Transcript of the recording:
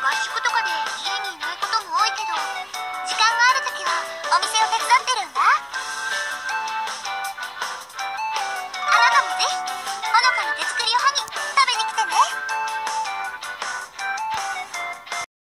合宿とかで家にいないことも多いけど時間がある時はお店を手伝